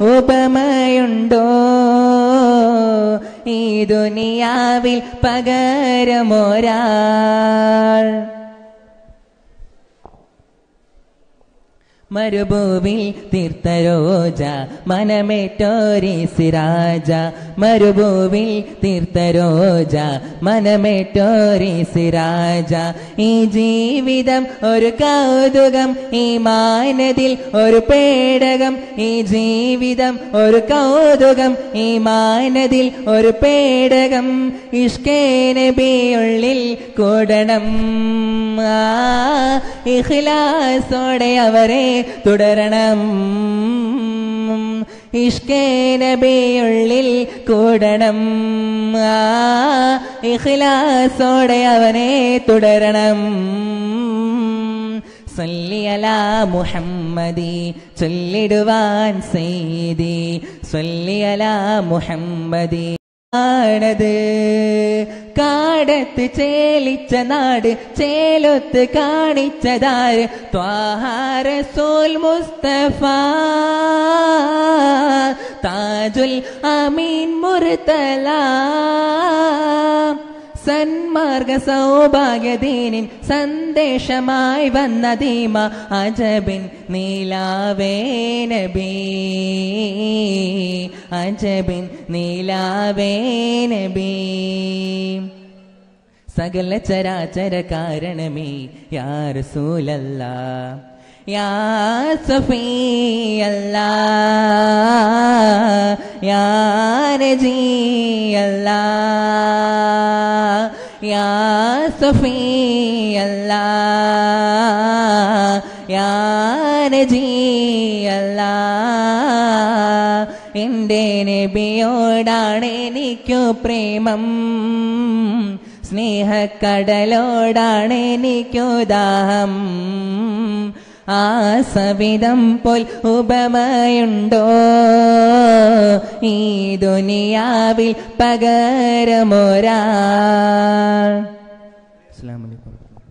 ഉപമയുണ്ടോ? ഈ ദുനിയാവിൽ പകരമൊരാൾ മരുഭൂവിൽ തീർത്ഥരോജ മനമേറ്റോരി സിരാജ. മരുഭൂവിൽ തീർത്ഥരോജ മനമേറ്റോരി സിരാജ. ഈ ജീവിതം ഒരു കൗതുകം ഈ മാനതിൽ ഒരു പേടകം. ഈ ജീവിതം ഒരു കൗതുകം ഈ മാനതിൽ ഒരു പേടകം. ഇഷ്കേ നബിയുള്ളിൽ കൂടണം. ഇഖ്ലാസോടെ അവരെ തുടരണം. ഇഷ്കേ നബിയുള്ളിൽ കൂടണം. ആ ഇഖ്ലാസോടെ അവനെ തുടരണം. സല്ലിയല മുഹമ്മദി ചൊല്ലിടുവാൻ സെയ്തി സല്ലിയല മുഹമ്മദി. ആണത് കാടത്ത് ചേലിച്ച നാട് ചേലൊത്ത് കാണിച്ചതാര് ത്വാഹാരസോൽ മുസ്തഫ താജുൽ അമീൻ മുർത്തല സന്മാർഗ സൗഭാഗ്യദീനിൻ സന്ദേശമായി വന്ന ധീമ അജബിൻ നീലാവേ നബി. അജബിൻ നീലാവേ നബി. സകല ചരാചര കാരണമേ യാ റസൂലല്ല. യാ അല്ല. യാ നജിയല്ല യാ നജിയല്ല എന്റെ നബിയോടാണ് എനിക്കു പ്രേമം സ്നേഹക്കടലോടാണ് എനിക്കു ദാഹം. ആ സവിധം പോൽ ഉപമയുണ്ടോ? ഈ ദുനിയാവിൽ അലൈക്കും.